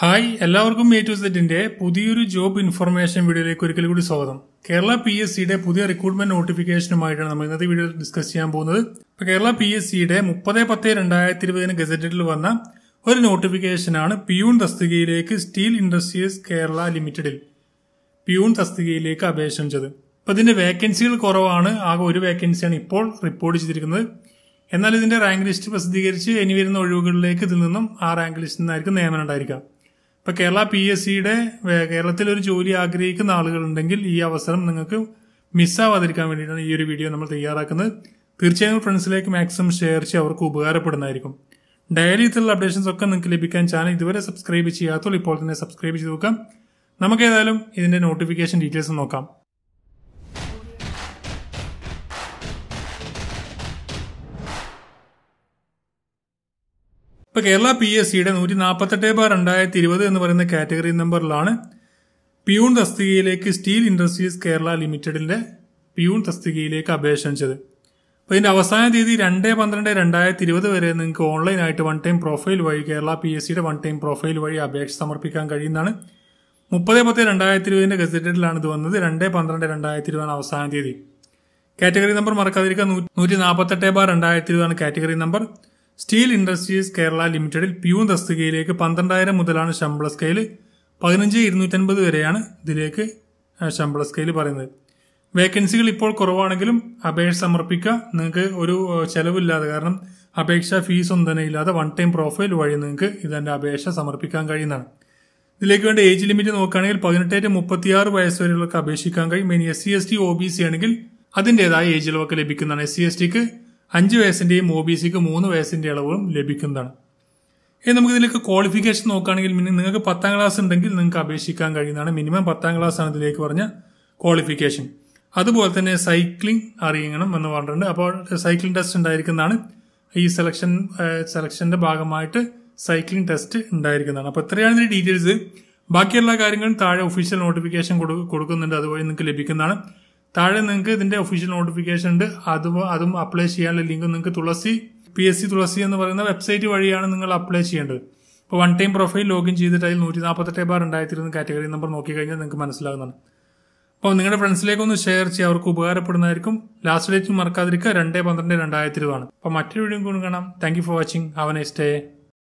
Hi എല്ലാവർക്കും A to സെറ്റിന്റെ പുതിയൊരു ജോബ് ഇൻഫർമേഷൻ വീഡിയോയിലേക്ക് ഒരിക്കൽ കൂടി സ്വാഗതം. കേരള പി എസ് സിയുടെ പുതിയ റിക്രൂട്ട്മെന്റ് നോട്ടിഫിക്കേഷനുമായിട്ടാണ് നമ്മൾ ഇന്നത്തെ വീഡിയോ ഡിസ്കസ് ചെയ്യാൻ പോകുന്നത്. കേരള പി എസ് സിയുടെ മുപ്പത് പത്ത് രണ്ടായിരത്തി ഇരുപതിന് ഗസറ്റഡിൽ വന്ന ഒരു നോട്ടിഫിക്കേഷനാണ് പിയൂൺ തസ്തികയിലേക്ക് സ്റ്റീൽ ഇൻഡസ്ട്രീസ് കേരള ലിമിറ്റഡിൽ. പിയൂൺ തസ്തികയിലേക്ക് അപേക്ഷിച്ചത് അപ്പൊ ഇതിന്റെ വേക്കൻസികൾ കുറവാണ്. ആകെ ഒരു വേക്കൻസിയാണ് ഇപ്പോൾ റിപ്പോർട്ട് ചെയ്തിരിക്കുന്നത്. എന്നാൽ ഇതിന്റെ റാങ്ക് ലിസ്റ്റ് പ്രസിദ്ധീകരിച്ച് ഇനി വരുന്ന ഒഴിവുകളിലേക്ക് ഇതിൽ നിന്നും ആ റാങ്ക് ലിസ്റ്റിൽ നിന്നായിരിക്കും നിയമനം ഉണ്ടായിരിക്കുക. ഇപ്പൊ കേരള പി എസ് സിയുടെ കേരളത്തിൽ ഒരു ജോലി ആഗ്രഹിക്കുന്ന ആളുകളുണ്ടെങ്കിൽ ഈ അവസരം നിങ്ങൾക്ക് മിസ്സാവാതിരിക്കാൻ വേണ്ടിയിട്ടാണ് ഈ ഒരു വീഡിയോ നമ്മൾ തയ്യാറാക്കുന്നത്. തീർച്ചയായും ഫ്രണ്ട്സിലേക്ക് മാക്സിമം ഷെയർ ചെയ്ത് അവർക്ക് ഉപകാരപ്പെടുന്നതായിരിക്കും. ഡയറി ഇത്തരത്തിലുള്ള അപ്ഡേഷൻസ് ഒക്കെ നിങ്ങൾക്ക് ലഭിക്കാൻ ചാനൽ ഇതുവരെ സബ്സ്ക്രൈബ് ചെയ്യാത്തുള്ളൂ ഇപ്പോൾ തന്നെ സബ്സ്ക്രൈബ് ചെയ്ത് നോക്കാം. നമുക്ക് ഏതായാലും ഇതിന്റെ നോട്ടിഫിക്കേഷൻ ഡീറ്റെയിൽസ് നോക്കാം. ഇപ്പൊ കേരള പി എസ് സിയുടെ നൂറ്റി നാൽപ്പത്തെട്ട് ബാർ രണ്ടായിരത്തി ഇരുപത് എന്ന് പറയുന്ന കാറ്റഗറി നമ്പറിലാണ് പിയൂൺ തസ്തികയിലേക്ക് സ്റ്റീൽ ഇൻഡസ്ട്രീസ് കേരള ലിമിറ്റഡിന്റെ പിയൂൺ തസ്തികയിലേക്ക് അപേക്ഷിച്ചത്. അപ്പൊ ഇതിന്റെ അവസാന തീയതി രണ്ട് പന്ത്രണ്ട് രണ്ടായിരത്തി ഇരുപത് വരെ നിങ്ങൾക്ക് ഓൺലൈനായിട്ട് വൺ ടൈം പ്രൊഫൈൽ വഴി കേരള പി എസ് സിയുടെ വൺ ടൈം പ്രൊഫൈൽ വഴി അപേക്ഷ സമർപ്പിക്കാൻ കഴിയുന്നതാണ്. മുപ്പത് പത്ത് രണ്ടായിരത്തി ഇരുപതിന്റെ ഗസറ്റഡിലാണ് ഇത് വന്നത്. രണ്ട് പന്ത്രണ്ട് രണ്ടായിരത്തി ഇരുപതാണ് അവസാന തീയതി. കാറ്റഗറി നമ്പർ മറക്കാതിരിക്കുക നൂറ്റി നാൽപ്പത്തെട്ട് ബാർ രണ്ടായിരത്തി ഇരുപതാണ് category number. Steel industries Kerala ലിമിറ്റഡിൽ പ്യൂൺ തസ്തികയിലേക്ക് പന്ത്രണ്ടായിരം മുതലാണ് ശമ്പള സ്കെയിൽ പതിനഞ്ച് ഇരുന്നൂറ്റൻപത് വരെയാണ് ഇതിലേക്ക് ശമ്പള സ്കെയിൽ പറയുന്നത്. വേക്കൻസികൾ ഇപ്പോൾ കുറവാണെങ്കിലും അപേക്ഷ സമർപ്പിക്കുക നിങ്ങൾക്ക് ഒരു ചെലവില്ലാതെ കാരണം അപേക്ഷ ഫീസ് ഒന്നും തന്നെ ഇല്ലാതെ വൺ ടൈം പ്രൊഫൈൽ വഴി നിങ്ങൾക്ക് ഇതിന്റെ അപേക്ഷ സമർപ്പിക്കാൻ കഴിയുന്നതാണ്. ഇതിലേക്ക് വേണ്ട ഏജ് ലിമിറ്റ് നോക്കുകയാണെങ്കിൽ പതിനെട്ട് മുപ്പത്തിയാറ് വയസ്സ് വരെയുള്ളവർക്ക് അപേക്ഷിക്കാൻ കഴിയും. ഇനി S C S T O B C ആണെങ്കിൽ അതിന്റെതായ ഏജ് ഇളവൊക്കെ ലഭിക്കുന്നതാണ്. എസ് സി എസ് ടിക്ക് അഞ്ച് വയസ്സിന്റെയും ഒ ബി സിക്ക് മൂന്ന് വയസ്സിന്റെ ഇളവും ലഭിക്കുന്നതാണ്. ഇനി നമുക്ക് ഇതിലേക്ക് ക്വാളിഫിക്കേഷൻ നോക്കുകയാണെങ്കിൽ നിങ്ങൾക്ക് പത്താം ക്ലാസ് ഉണ്ടെങ്കിൽ നിങ്ങൾക്ക് അപേക്ഷിക്കാൻ കഴിയുന്നതാണ്. മിനിമം പത്താം ക്ലാസ് ആണ് ഇതിലേക്ക് പറഞ്ഞ ക്വാളിഫിക്കേഷൻ അതുപോലെ തന്നെ സൈക്ലിംഗ് അറിയണം എന്ന് പറഞ്ഞിട്ടുണ്ട്. അപ്പോൾ സൈക്ലിംഗ് ടെസ്റ്റ് ഉണ്ടായിരിക്കുന്നതാണ്. ഈ സെലക്ഷൻ സെലക്ഷന്റെ ഭാഗമായിട്ട് സൈക്ലിംഗ് ടെസ്റ്റ് ഉണ്ടായിരിക്കുന്നതാണ്. അപ്പോൾ ഇത്രയാണ് ഇതിന്റെ ഡീറ്റെയിൽസ് ബാക്കിയെല്ലാ കാര്യങ്ങളും താഴെ ഒഫീഷ്യൽ നോട്ടിഫിക്കേഷൻ കൊടുക്കുന്നുണ്ട്. അതുവഴി നിങ്ങൾക്ക് ലഭിക്കുന്നതാണ്. താഴെ നിങ്ങൾക്ക് ഇതിന്റെ ഒഫീഷ്യൽ നോട്ടിഫിക്കേഷൻ ഉണ്ട്. അതും അതും അപ്ലൈ ചെയ്യാനുള്ള ലിങ്ക് നിങ്ങൾക്ക് Thulasi P S C Thulasi എന്ന് പറയുന്ന വെബ്സൈറ്റ് വഴിയാണ് നിങ്ങൾ അപ്ലൈ ചെയ്യേണ്ടത്. ഇപ്പോൾ വൺ ടൈം പ്രൊഫൈൽ ലോഗിൻ ചെയ്തിട്ട് അതിൽ നൂറ്റി നാൽപ്പത്തെട്ട് ബാർ രണ്ടായിരത്തി ഇരുപത് കാറ്റഗറി നമ്പർ നോക്കി കഴിഞ്ഞാൽ നിങ്ങൾക്ക് മനസ്സിലാകുന്നതാണ്. അപ്പോൾ നിങ്ങളുടെ ഫ്രണ്ട്സിലേക്ക് ഒന്ന് ഷെയർ ചെയ്യുക. അവർക്ക് ഉപകാരപ്പെടുന്നതായിരിക്കും. ലാസ്റ്റ് ഡേറ്റ് മറക്കാതിരിക്കുക. രണ്ട് പന്ത്രണ്ട് രണ്ടായിരത്തി ഇരുപതാണ്. അപ്പോൾ മറ്റൊരു വീഡിയോ കൂടി കാണാം. Thank for watching have nice day